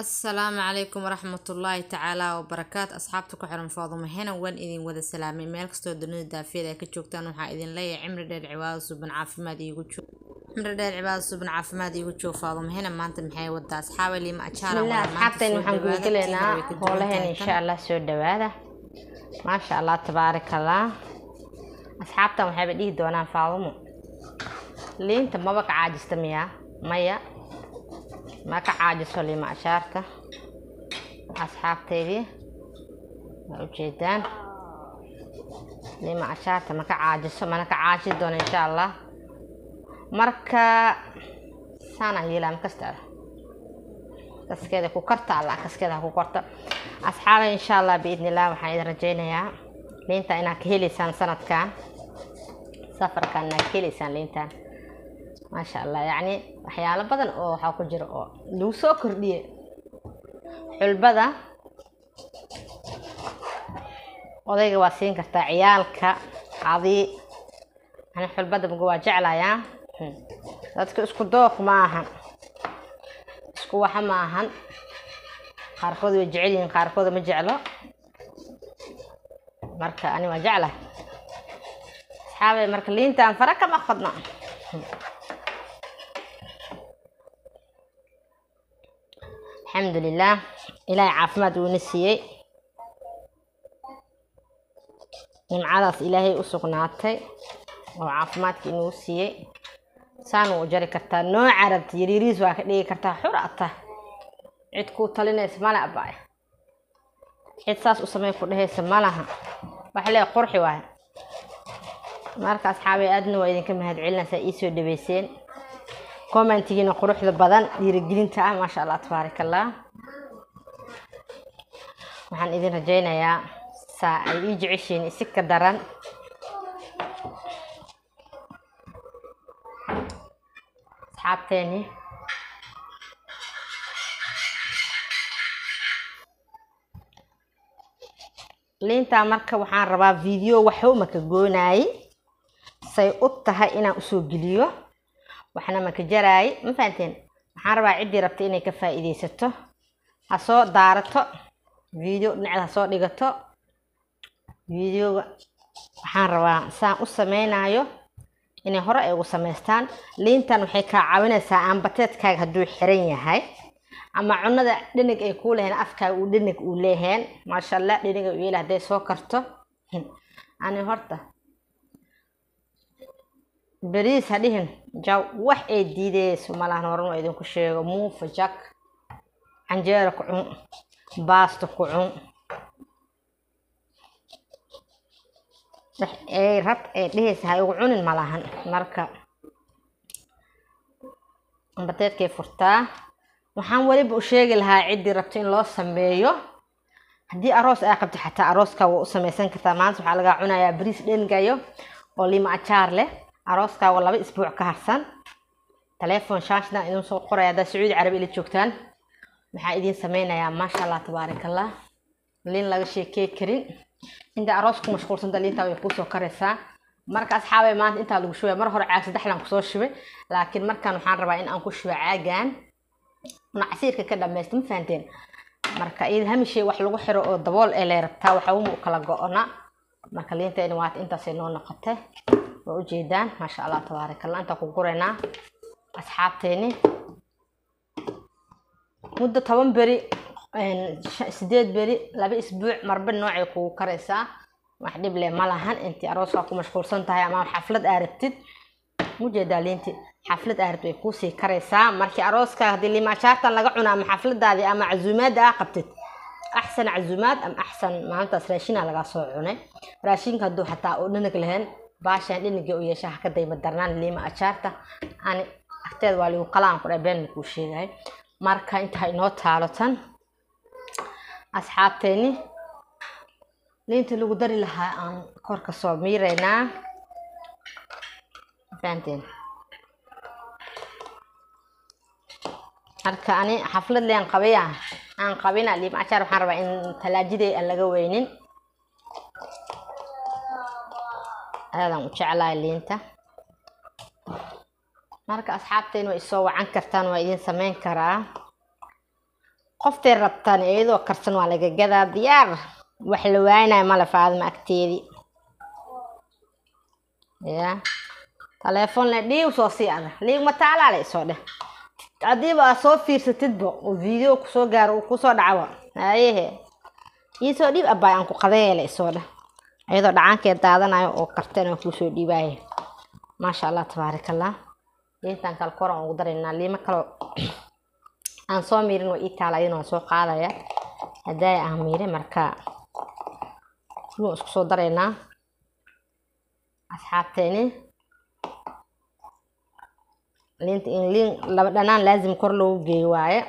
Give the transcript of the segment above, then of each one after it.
asalaamu calaykum waraxmatullaahi tacaala wabarakaatu asxaabta ku xiran faadumo henan waan idin wada salaamay meel kastoo dunida daafiyada ay ka joogtaan waxaa idin leeyahay cimri dheer cibaado suban caafimaad iigu joog cimri dheer cibaado suban caafimaad iigu joog faadumo henan maanta maxay wadaa asxaabay liima ajaara waxaan guudgelaynaa howlaheena insha allah soo dhawaada maasha allah tabaaraka allah asxaabtan waxayba dhihi doonaan faadumo liinta maba ka caajista miyaa? Maya? Ma ka caajiso liima ashaarta asxaabteydii waa ujeedaan liima ashaarta ma ka caajiso mana ka caaji doono insha allah marka saanaan yeelaa makasta kaskeeda ku karta alla kaskeeda ha ku korta. Asxaaba insha allah biidni illah waxaan idin rajaynayaa. Liinta inaad ka heleysaan sanadkan. Safarkan inaad ka heleysaan liintan maasha allah yacni waxyaalo badan oo waxaa ku jira oo lagu soo kordhiye xulbada. Odayga waa siin kartaa ciyaalka adii ani xulbada maga waa jeclayaa. Dadka isku dooq ma ahan. Isku waxa ma ahan. Qaarkood way jecel yihiin qaarkooda ma jeclo. Marka ani waa jeclahay. Asxaabay marka liintaan fara kama qodno alxamdulilah ilaahay caafimaad uuna siiyey. Nimcadaas ilaahay u sugnaatay oo caafimaadka inuu siiyey. Saan u jari kartaa nooca rabta yariiriis waa ka dhigi kartaa xur ata cid kuu talinaysa male abay cid saas u samey ku dhehaysa malaha wax lee qurxi waay marka asxaabay aadna waa idinka mahadcelinaysaa iisoo dhaweyseen commentigiina quruxda badan dhiirigelinta ah maasha allah tabaaraka allah waxaan idin rajaynayaa saa ay ii jeceshiin isi ka daran. Asxaabteeni. Liintaa marka waxaan rabaa video waxba maka goonaayey say u tahay inaan u soo geliyo waxna maka jaraay ma fahanteen waxaan rabaa ciddii rabta inay ka faa'iidaysato. Ha soo daarato. Video dhinacda ha soo dhigato. Videoga waxaan rabaa saan u sameynayo inay hore ay ugu samaystaan. Liintan waxay kaa caawinaysaa ambateedkaaga hadduu xiran yahay. Ama cunada dhinig ay kuu leheen afkaaga uu dhinig uu leeheen. Maasha allah dhiniga u hadday soo karto. Ani horta beriis ha dhihin jaw wax ay diideyso malahan horan waa idinku sheego. Muufa jak canjeera ku cun baasto ku cun wax ay rab ay dhehaysa ha igu cunin malahan marka ambateedkay furtaa waxaan weliba u sheegi lahaa ciddii rabto in loo sameeyo. Haddii aroos aa qabto xataa arooska waa u samaysan kartaa. Maanta waxaa lagaa cunayaa beriis dhengayo oo lima ajaar leh arooska waa laba isbuuc ka harsan. Teleefon shaashdan idin soo qoraya haddaad sacuudi carabi ila joogtaan. Waxaa idiin sameynayaa maasha allah tabaaraka allah liin laga sheekey karin. Inta aroos ku mashquulsanta liintaa way kuusoo karaysaa. Marka asxaabay maanta intaa lagu shubay. Mar hore caag saddexdan ku soo shubay. Laakiin markaan waxaan rabaa in aan ku shubo caagan una casiirka ka dhamaysta ma fahanteen? Marka iyada hamishay wax lagu xiro oo dabool ee lay rabtaa waxa uma u kala go-ona marka liintayna waata intaasay noo noqotay waa ujeedaan maasha allah tabaaraka allah intaan ku guraynaa asxaabteeni. Muddo toban beri sideed beri laba isbuuc marba noocay kugu karaysaa. Wax dhib leh ma lahan intii arooskaa ku mashquulsan tahay ama xaflad aa rabtid mujeedaa liinti xaflad aa way kuusii karaysaa. Markii arooska haddii limaashaartan laga cuno ama xafladaadii ama cazuumaadda aa qabtid. Axsan cazuumaad ama axsan maalintaas raashina lagaa soo cunay. Raashinka hadduu xataa oo dhanig lahayn baashaan dhiniga u yeesha haka dayma darnaan liima ajaarta? Ani agteeda waa ligu qalaan ku dhaa been kuu sheegay. Marka intaa inoo taalo tan asxaabteeni liinta lagu dari lahaa aan kor ka soo miiraynaa. Fahanteen marka ani xaflad leen qabaya aan qabina liima ajaar waxaan rabaa in talaajidey aan laga weynin aadaan u jeclahay liinta. Marka asxaabteen way isoo wacan kartaan waa idin sameyn karaa. Qoftay rabtaan iyadoo karsan waa laga gadaa diyaar. Wax la waaynayo male faadima agteedii ya. Taleefon le dhiig soo sii ada liig mataalaa le isoo dheh. Haddiiba aad soo fiirsatidba oo video ku soo gaaro uu ku soo dhacba hayehe iisoo dhiib abaay aan ku qadeele isoo dheh iyadoo dhacaankeed daadanayo oo karteen aan kuusoo dhiibaaye maasha allah tabaaraka allah liintan kale kor aan ugu daraynaa liimo kaloo aan soo miirin waa ii taala iyadana waan soo qaadaya. Hadaaya aan miire marka kuwa isku soo daraynaa asxaabteeni. Liinta in liin laba dhanaan laazim kor loogu geeyo waaye.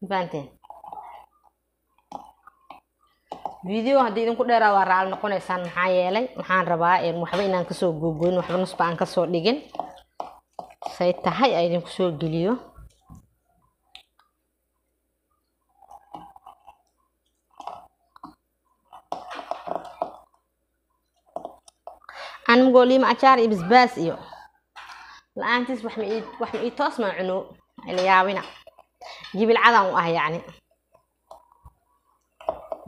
Mafahanteen video haddii idinku dheeraa waa raali noqonaysaan maxaa yeelay waxaan rabaa waxba inaan ka soo googoyn waxba nusba aan ka soo dhigin. Say tahay a idinku soo geliyo. Anigoo liima ajaar iyo basbaas iyo. La'aantiis wax ma ii wax ma ii toos maa cuno ila yaabina. Jibil cadaan u ah yacni.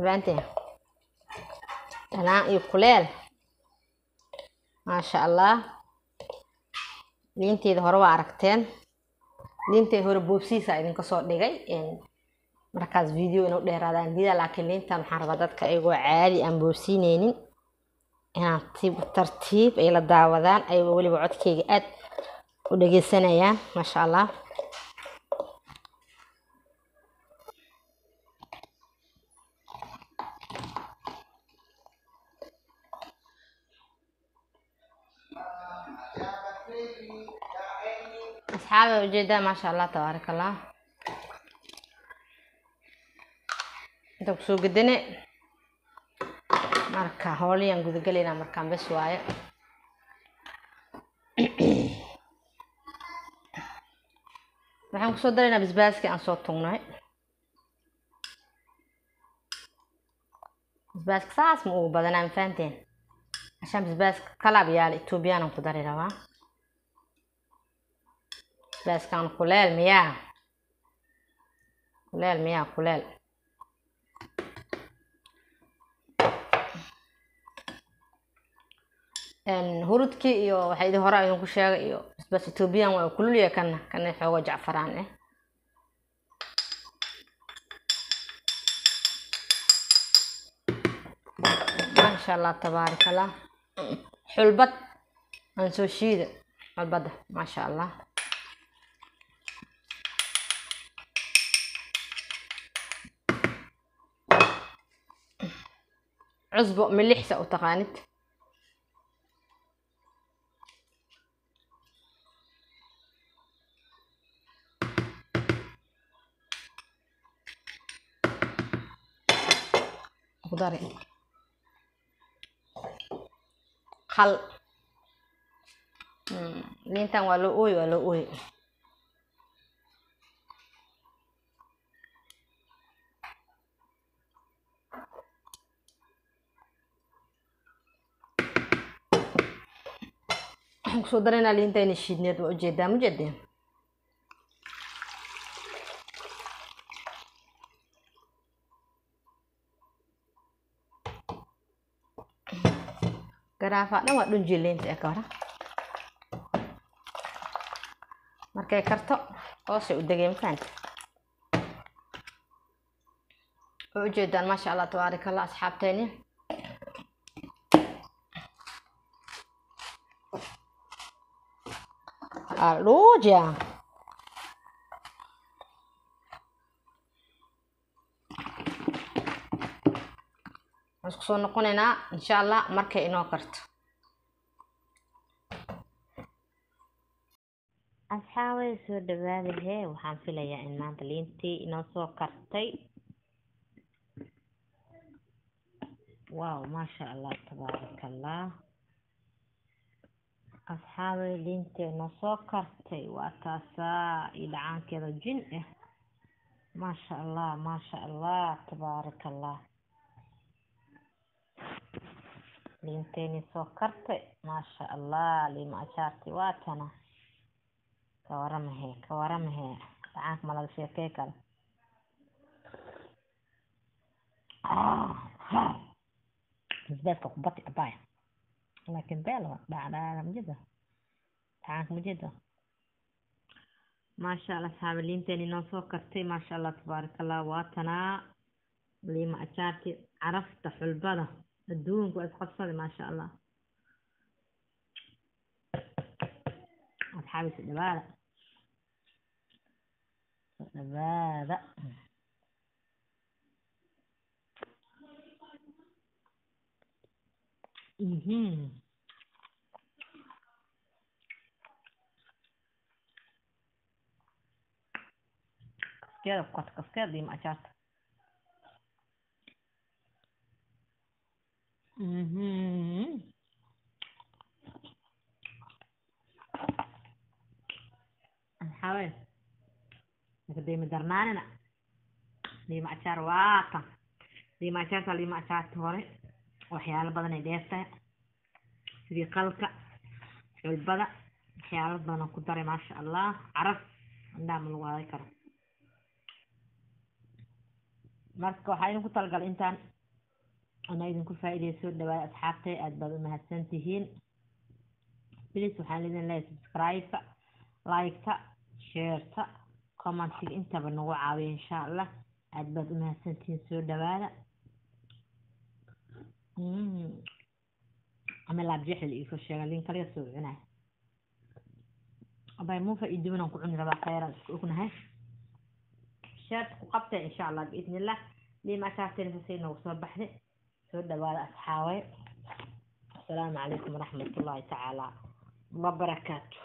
Fahanteen dhanaan iyo kuleel. Maasha allah liinteeda hore waa aragteen. Liinteeda hore boobsiisa idinka soo dhigay markaas video inuu dheeraadaan dida laakiin liintan waxaan rabaa dadka ayagoo caadi aan boobsiineynin inaan tiib tartiib ay la daawadaan ayagoo weliba codkeyga aad u dhageysanayaan maasha allah asxaabi ujeedaa maasha allah tabaaraka allah inta kusoo gedane marka howliyaan gudagelaynaa markaan bes waaye waxaan kusoo daraynaa basbaaskii aan soo tugnay basbaaska saas ma ugu badanaa ma fahanteen عشان بسباس كلاب يال إثيوبيان أنكو داري روا baaskan kuleel miyaa kuleel miyaa kuleel hurudkii iyo waxaa idin hore idinku sheegay iyo basbaas ethoobiyan waa kululya kana kana xooga jacfaraan eh maasha allah tabaarika allah xulbad aan soo shiida xulbadda maasha allah عصبو ملح سا اوتقانت خضري خل. مم. لين تنوالو أوي ولو أوي. Waxaan ku soo daraynaa liinta inay shiidneed waa u jeedaa ma ujeedeen garaafaa dhan waa dhunji liinta ee ka hora markay karto hoosay u degay makaanta way ujeedaan maasha allah tabaarak allah asxaabteeni aluuja waan isku soo noqonaynaa insha allah markay inoo karto. Asxaabay soo dhawaada hee waxaan filayaa in maanta liintii inoo soo kartay. Wow maasha allah tabaarak allah asxaabay liintii inoo soo kartay waa taasaa iyo dhacaankeeda jin ah maasha allah maasha allah tabaarak allah liinteeni soo kartay maasha allah liima ajaarti waa tana ka waramahe ka waramahe dhacaanka ma laga sheekey karo basbaaska kubati abaya laakiin beel waa dhacdhaala majida dhacaanka majida maasha allah asxaabi liinteeni noo soo kartay maasha allah tabaaraka allah waa tanaa liima ajaarti carafta xulbada adduunku waa isqabsaday maasha allah asxaabi soo dhawaada soo dhawaada mhm kaskeeda ku kata kaskeeda liima ajaarta Mhm. Maxaa makadayma darnaanina liima ajaar waatan liima ajaarta liima ajaarta hore waxyaalo badan ay dheertahay sidii qalka xulbada waxyaalo badan ku daray maasha allah caraf indhaha ma lagu haday karo marka waxaa idinku talagalay intaan ana idinku faa'iidaya soo dhawaada asxaabtay aad baad u mahadsan tihiin please waxaan idin leeyahay subscribe-ka like-ka share-ta commentiga intaba nagu caawiya insha allah aad baad u tihiin soo dhawaada. Ama laabjeexda iisoo sheega lin kaliya soo cunaya abay muufa iyo dubanaan ku cuni rabaa khayra isku ognahay sheerta ku qabtay insha allah biidni illah liima ashaarteena sasay soo baxday soo dhawaada asxaabay asalaamu calaykum waraxmat ullaahi tacaala wabarakaatu